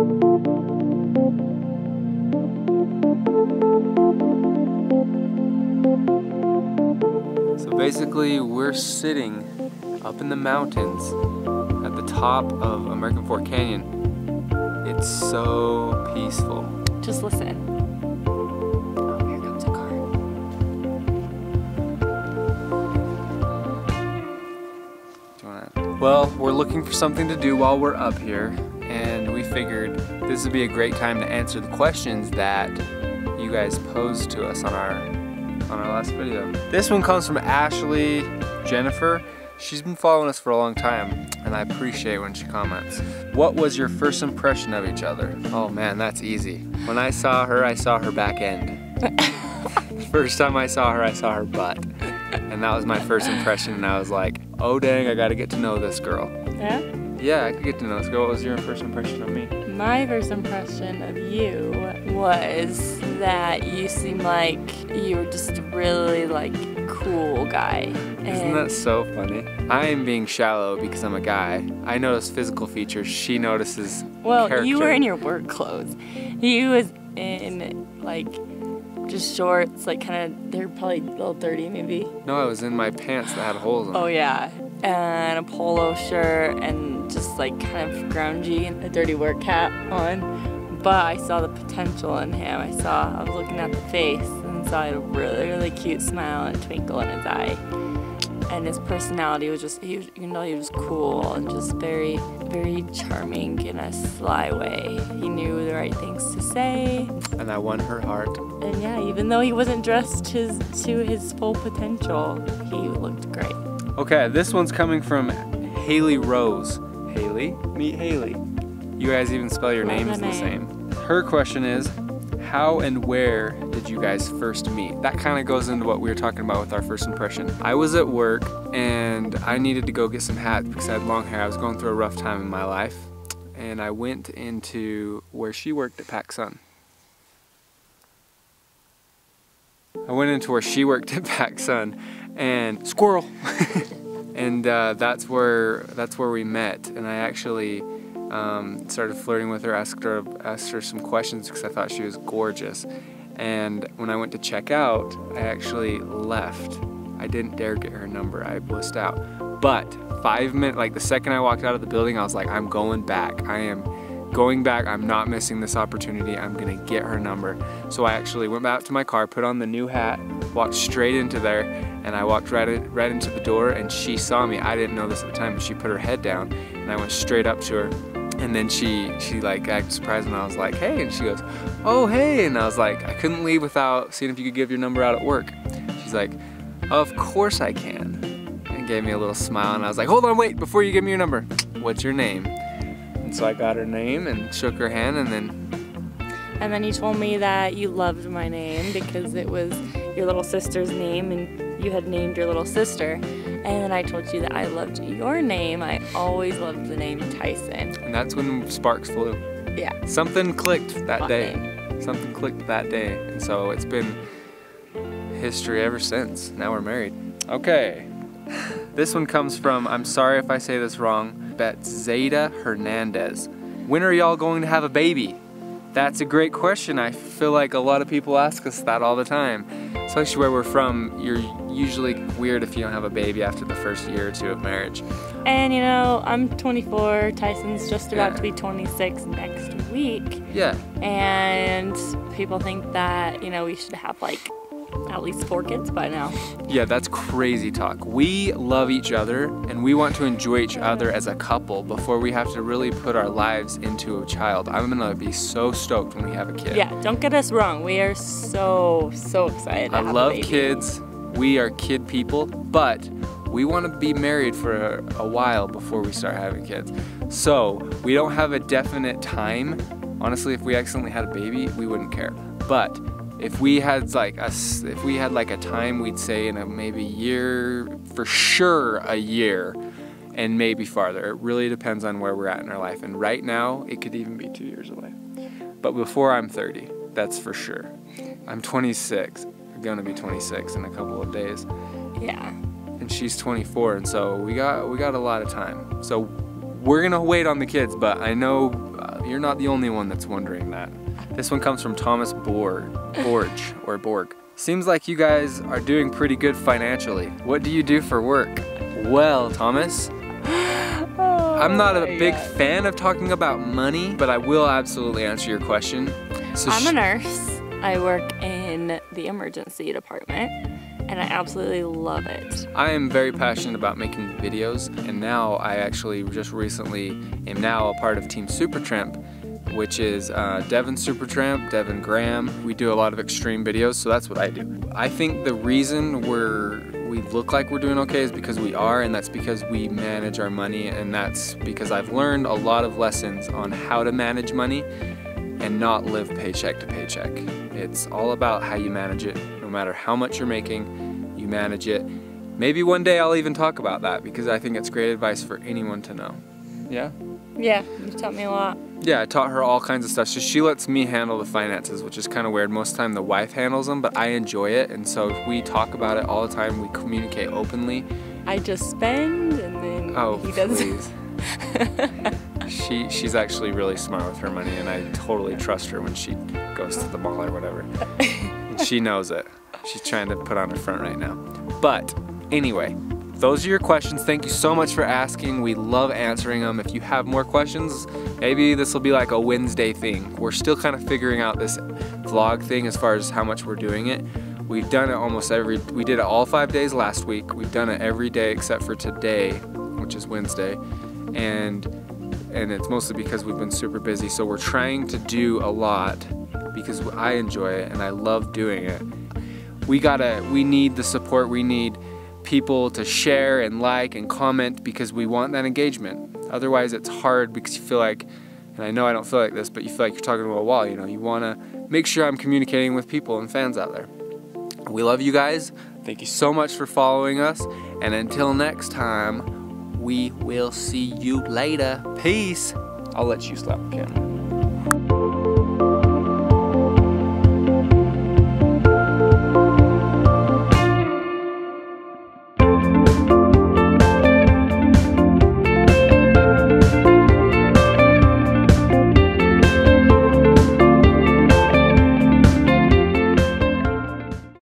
So basically, we're sitting up in the mountains at the top of American Fork Canyon. It's so peaceful. Just listen. Here comes a car. Do you wanna- Well, we're looking for something to do while we're up here, and we figured this would be a great time to answer the questions that you guys posed to us on our on our last video. This one comes from Ashley Jennifer. She's been following us for a long time, and I appreciate when she comments. What was your first impression of each other? Oh man, that's easy. When I saw her, I saw her back end. first time I saw her, I saw her butt. And that was my first impression, and I was like, oh dang, I gotta get to know this girl. Yeah? Yeah, I could get to know this girl. What was your first impression of me? My first impression of you was that you seemed like you were just a really like cool guy. Isn't that so funny? I am being shallow because I'm a guy. I notice physical features. She notices well, character. you were in your work clothes. He was in like just shorts, like kind of they're probably a little dirty maybe. No, I was in my pants that had holes in oh, them. Oh yeah, and a polo shirt and just like kind of grungy and a dirty work hat on. But I saw the potential in him. I saw I was looking at the face and saw a really really cute smile and twinkle in his eye. And his personality was just he was, you know he was cool and just very very charming in a sly way. He knew the right things to say. And I won her heart. And yeah, even though he wasn't dressed his to his full potential, he looked great. Okay, this one's coming from Hayley Rose. Hayley? Meet Hayley. You guys even spell your Love names the the same. Her question is, how and where did you guys first meet? That kind of goes into what we were talking about with our first impression. I was at work and I needed to go get some hats because I had long hair. I was going through a rough time in my life. And I went into where she worked at PacSun. I went into where she worked at PacSun and squirrel. and uh, that's where that's where we met. And I actually um, started flirting with her, asked her asked her some questions because I thought she was gorgeous. And when I went to check out, I actually left. I didn't dare get her number. I blissed out. But five minutes, like the second I walked out of the building, I was like, I'm going back. I am going back. I'm not missing this opportunity. I'm gonna get her number. So I actually went back to my car, put on the new hat, walked straight into there, and I walked right, in, right into the door and she saw me. I didn't know this at the time, but she put her head down and I went straight up to her. And then she, she like acted surprised and I was like, hey, and she goes, oh, hey. And I was like, I couldn't leave without seeing if you could give your number out at work. She's like, of course I can. And gave me a little smile and I was like, hold on, wait, before you give me your number, what's your name? And so I got her name and shook her hand and then, And then you told me that you loved my name because it was your little sister's name and you had named your little sister. And then I told you that I loved your name. I always loved the name Tyson. and that's when sparks flew. Yeah. Something clicked that day. name. Something clicked that day. And so it's been history ever since. Now we're married. Okay. This one comes from, I'm sorry if I say this wrong, Betzeda Hernandez. When are y'all going to have a baby? That's a great question. I feel like a lot of people ask us that all the time. Especially where we're from, you're usually weird if you don't have a baby after the first year or two of marriage. And you know, I'm 24. Tyson's just about Yeah. to be 26 next week. Yeah, And people think that, you know, we should have like at least four kids by now. Yeah, that's crazy talk. We love each other and we want to enjoy each other as a couple before we have to really put our lives into a child. I'm gonna be so stoked when we have a kid. Yeah, don't get us wrong. We are so, so excited. I love kids. We are kid people, but we want to be married for a, a while before we start having kids. So we don't have a definite time. Honestly, if we accidentally had a baby, we wouldn't care. But if we had like a, if we had like a time, we'd say in a maybe year, for sure a year, and maybe farther. It really depends on where we're at in our life. And right now, it could even be two years away. But before I'm 30, that's for sure. I'm 26, gonna be 26 in a couple of days, Yeah. and she's 24, and so we got we got a lot of time. So we're gonna wait on the kids, but I know, uh, you're not the only one that's wondering that. This one comes from Thomas Borg, Borge or Borg. Seems like you guys are doing pretty good financially. What do you do for work? Well, Thomas, I'm not a big fan of talking about money, but I will absolutely answer your question. So I'm a nurse. I work in the emergency department and I absolutely love it. I am very passionate about making videos and now I actually just recently am now a part of Team Supertramp which is uh, Devin Supertramp, Devin Graham. We do a lot of extreme videos, so that's what I do. I think the reason we're we look like we're doing okay is because we are, and that's because we manage our money, and that's because I've learned a lot of lessons on how to manage money and not live paycheck to paycheck. It's all about how you manage it. No matter how much you're making, you manage it. Maybe one day I'll even talk about that because I think it's great advice for anyone to know. Yeah? Yeah, you've taught me a lot. Yeah, I taught her all kinds of stuff. So she lets me handle the finances, which is kind of weird. Most of the time the wife handles them, but I enjoy it. And so we talk about it all the time. We communicate openly. I just spend and then oh, he does she she's actually really smart with her money and I totally trust her when she goes to the mall or whatever. she knows it. She's trying to put on her front right now. But anyway, those are your questions. Thank you so much for asking. We love answering them. If you have more questions, maybe this will be like a Wednesday thing. We're still kind of figuring out this vlog thing as far as how much we're doing it. We've done it almost every, we did it all five days last week. We've done it every day except for today, which is Wednesday. And, and it's mostly because we've been super busy. So we're trying to do a lot because I enjoy it and I love doing it. We gotta, we need the support we need people to share and like and comment because we want that engagement. Otherwise, it's hard because you feel like, and I know I don't feel like this, but you feel like you're talking to a wall. You know, you want to make sure I'm communicating with people and fans out there. We love you guys. Thank you so much for following us. And until next time, we will see you later. Peace. I'll let you slap the camera.